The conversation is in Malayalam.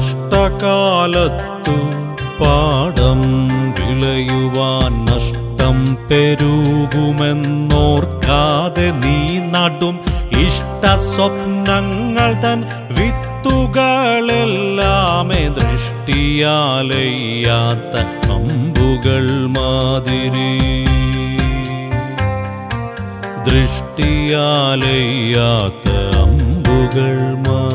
കഷ്ടകാലത്തു പാടം വിളയുവാൻ നഷ്ടം പെരുകുമെന്നോർക്കാതെ നീ നടും ഇഷ്ട സ്വപ്നങ്ങൾ തൻ വിത്തുകളെല്ലാമേ ദൃഷ്ടിയാലയ്യാത്ത അമ്പുകൾ മാതിരി. ദൃഷ്ടിയാലയ്യാത്ത അമ്പുകൾ മാതിരി